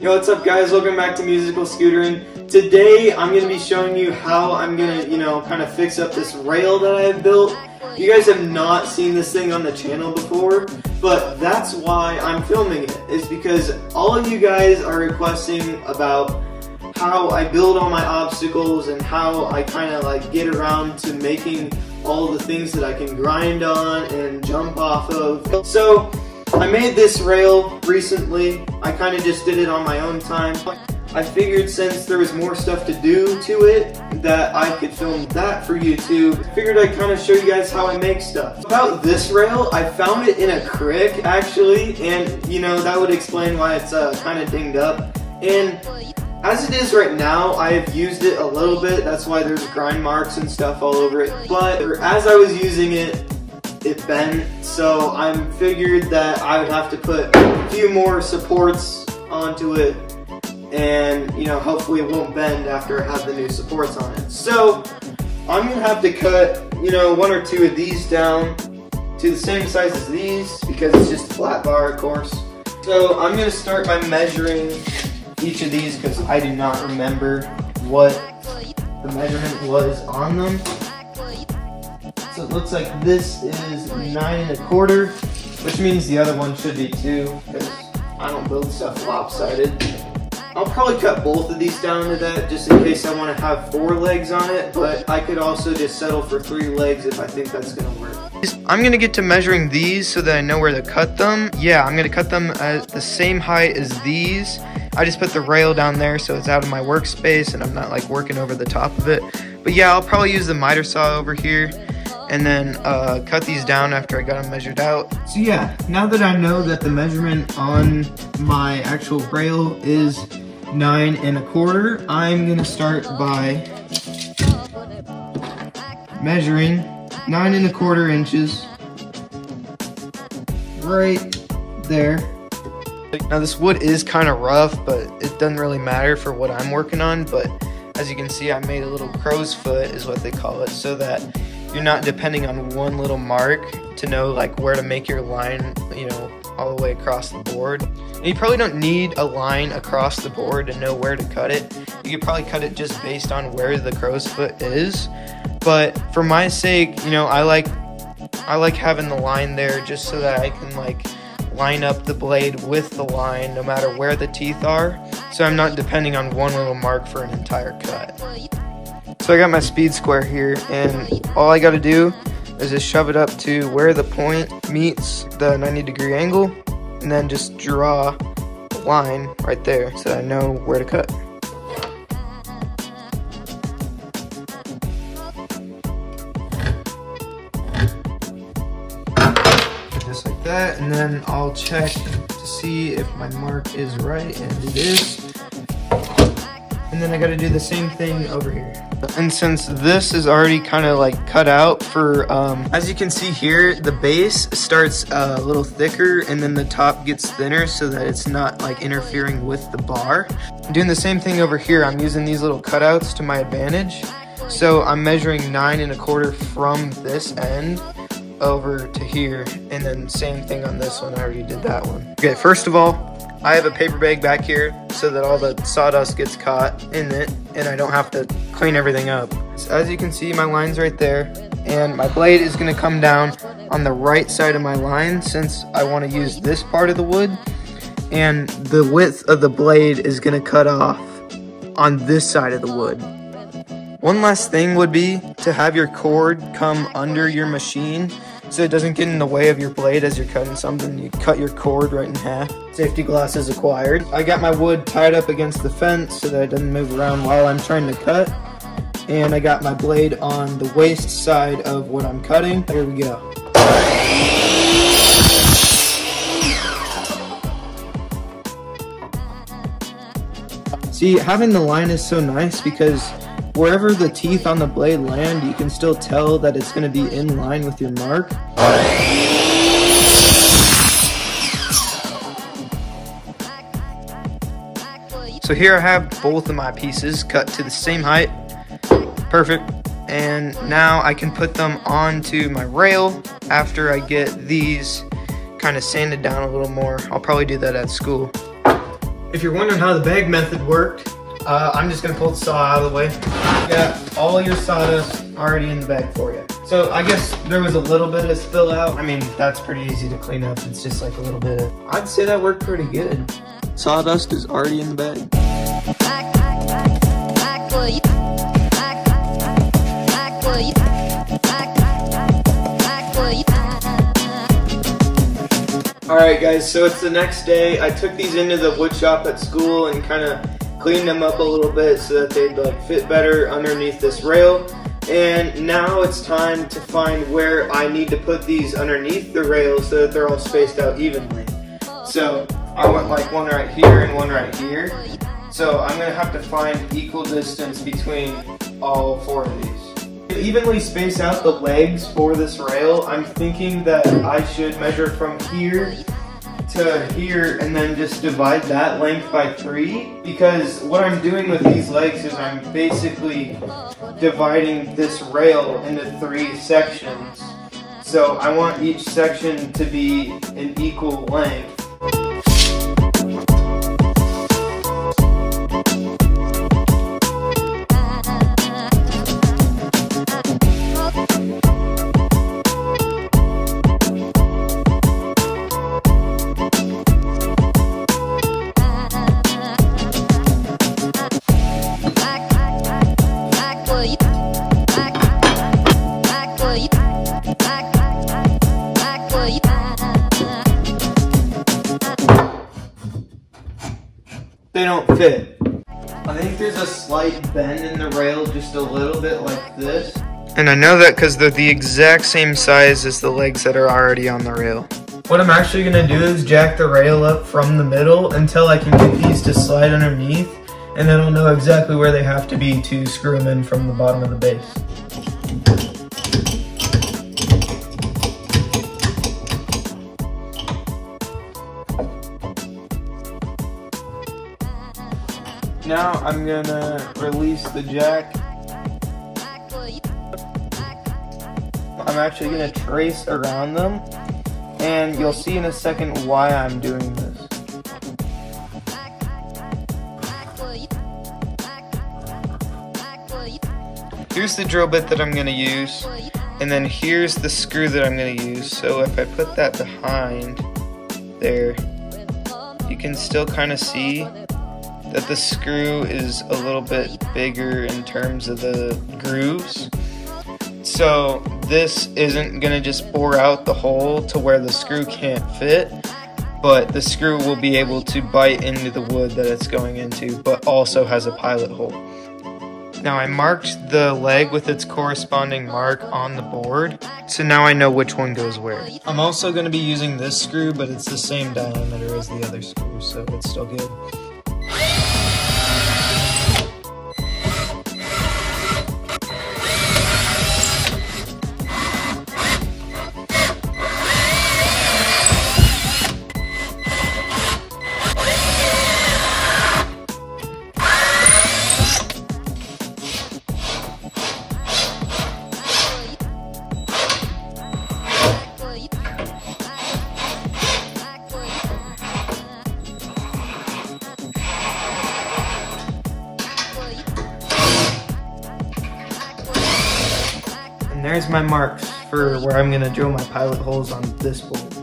Yo, what's up guys? Welcome back to Musical Scootering. Today I'm going to be showing you how I'm going to, you know, kind of fix up this rail that I have built. You guys have not seen this thing on the channel before, but that's why I'm filming it. Is because all of you guys are requesting about how I build all my obstacles and how I kind of like get around to making all the things that I can grind on and jump off of. So I made this rail recently. I kind of just did it on my own time. I figured since there was more stuff to do to it that I could film that for YouTube. Figured I'd kind of show you guys how I make stuff. About this rail, I found it in a crick actually and you know that would explain why it's uh, kind of dinged up. And as it is right now, I've used it a little bit, that's why there's grind marks and stuff all over it. But as I was using it, it bent, so I figured that I would have to put a few more supports onto it and you know hopefully it won't bend after I have the new supports on it. So I'm gonna have to cut you know one or two of these down to the same size as these because it's just a flat bar of course. So I'm gonna start by measuring each of these because I do not remember what the measurement was on them. Looks like this is nine and a quarter, which means the other one should be two, because I don't build stuff lopsided. I'll probably cut both of these down to that, just in case I want to have four legs on it, but I could also just settle for three legs if I think that's going to work. I'm going to get to measuring these so that I know where to cut them. Yeah, I'm going to cut them at the same height as these. I just put the rail down there so it's out of my workspace and I'm not like working over the top of it. But yeah, I'll probably use the miter saw over here and then uh, cut these down after I got them measured out. So yeah, now that I know that the measurement on my actual rail is nine and a quarter, I'm gonna start by measuring nine and a quarter inches right there. Now this wood is kind of rough, but it doesn't really matter for what I'm working on, but as you can see, I made a little crow's foot is what they call it, so that you're not depending on one little mark to know like where to make your line, you know, all the way across the board. And you probably don't need a line across the board to know where to cut it. You could probably cut it just based on where the crow's foot is. But for my sake, you know, I like I like having the line there just so that I can like line up the blade with the line no matter where the teeth are. So I'm not depending on one little mark for an entire cut. So I got my speed square here and all I gotta do is just shove it up to where the point meets the 90 degree angle and then just draw a line right there so I know where to cut. Just like that and then I'll check to see if my mark is right and it is. And then I gotta do the same thing over here. And since this is already kind of like cut out for, um, as you can see here, the base starts uh, a little thicker and then the top gets thinner so that it's not like interfering with the bar. I'm doing the same thing over here. I'm using these little cutouts to my advantage. So I'm measuring nine and a quarter from this end over to here and then same thing on this one. I already did that one. Okay, first of all, I have a paper bag back here so that all the sawdust gets caught in it and I don't have to clean everything up. So as you can see, my line's right there and my blade is gonna come down on the right side of my line since I wanna use this part of the wood and the width of the blade is gonna cut off on this side of the wood. One last thing would be to have your cord come under your machine so it doesn't get in the way of your blade as you're cutting something. You cut your cord right in half. Safety glasses acquired. I got my wood tied up against the fence so that it doesn't move around while I'm trying to cut. And I got my blade on the waste side of what I'm cutting. Here we go. See, having the line is so nice because wherever the teeth on the blade land, you can still tell that it's going to be in line with your mark. So here I have both of my pieces cut to the same height. Perfect. And now I can put them onto my rail after I get these kind of sanded down a little more. I'll probably do that at school. If you're wondering how the bag method worked, uh, I'm just gonna pull the saw out of the way. You got all your sawdust already in the bag for you. So I guess there was a little bit of spill out. I mean, that's pretty easy to clean up. It's just like a little bit of, I'd say that worked pretty good. Sawdust is already in the bag. Alright guys, so it's the next day. I took these into the wood shop at school and kind of cleaned them up a little bit so that they'd like fit better underneath this rail. And now it's time to find where I need to put these underneath the rail so that they're all spaced out evenly. So I want like one right here and one right here. So I'm gonna have to find equal distance between all four of these. To evenly space out the legs for this rail, I'm thinking that I should measure from here to here and then just divide that length by three because what I'm doing with these legs is I'm basically dividing this rail into three sections. So I want each section to be an equal length. They don't fit. I think there's a slight bend in the rail, just a little bit like this. And I know that because they're the exact same size as the legs that are already on the rail. What I'm actually gonna do is jack the rail up from the middle until I can get these to slide underneath, and then I'll know exactly where they have to be to screw them in from the bottom of the base. Now I'm gonna release the jack. I'm actually gonna trace around them and you'll see in a second why I'm doing this. Here's the drill bit that I'm to use, and then here's the screw that I'm to use. So if I put that behind there, you can still kind of see that the screw is a little bit bigger in terms of the grooves. So this isn't going to just bore out the hole to where the screw can't fit, but the screw will be able to bite into the wood that it's going into, but also has a pilot hole. Now I marked the leg with its corresponding mark on the board, so now I know which one goes where. I'm also going to be using this screw, but it's the same diameter as the other screw, so it's still good. There's my marks for where I'm gonna drill my pilot holes on this board.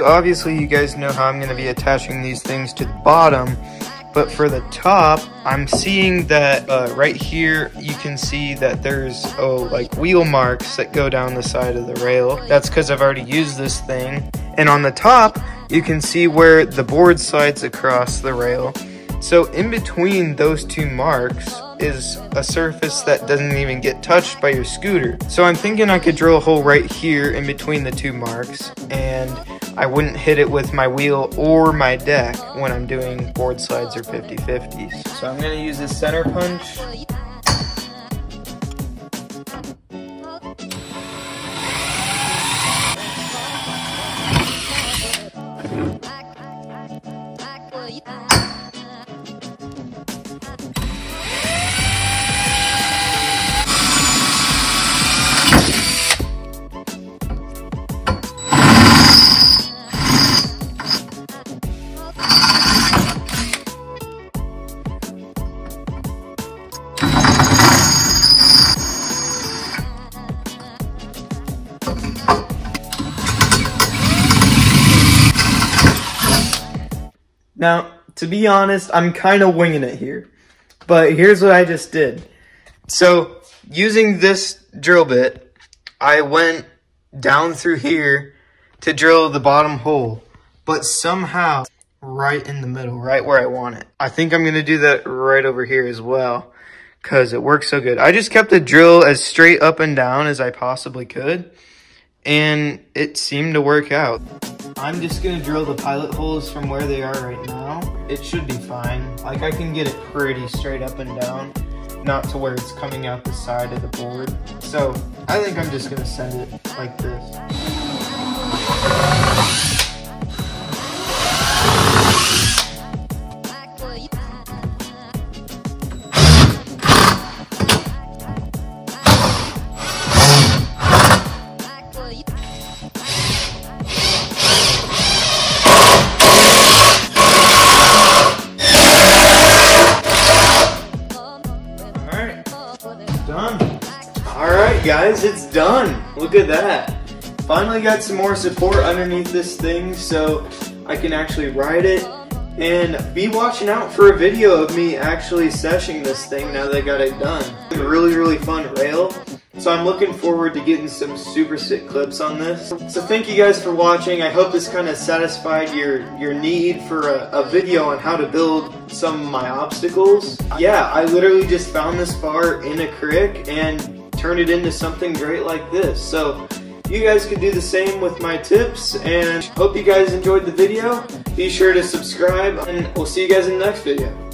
Obviously, you guys know how I'm going to be attaching these things to the bottom, but for the top, I'm seeing that uh, right here, you can see that there's, oh, like wheel marks that go down the side of the rail. That's because I've already used this thing. And on the top, you can see where the board slides across the rail. So in between those two marks is a surface that doesn't even get touched by your scooter. So I'm thinking I could drill a hole right here in between the two marks and I wouldn't hit it with my wheel or my deck when I'm doing board slides or 50-50s. So I'm gonna use this center punch. Now, to be honest, I'm kind of winging it here. But here's what I just did. So, using this drill bit, I went down through here to drill the bottom hole. But somehow, right in the middle, right where I want it. I think I'm going to do that right over here as well. Because it works so good. I just kept the drill as straight up and down as I possibly could. And it seemed to work out. I'm just gonna drill the pilot holes from where they are right now. It should be fine. Like I can get it pretty straight up and down, not to where it's coming out the side of the board. So I think I'm just gonna send it like this. Guys, it's done. Look at that. Finally got some more support underneath this thing so I can actually ride it. And be watching out for a video of me actually seshing this thing now that I got it done. Really, really fun rail. So I'm looking forward to getting some super sick clips on this. So thank you guys for watching. I hope this kind of satisfied your, your need for a, a video on how to build some of my obstacles. Yeah, I literally just found this bar in a creek and turned it into something great like this. So you guys can do the same with my tips and hope you guys enjoyed the video. Be sure to subscribe and we'll see you guys in the next video.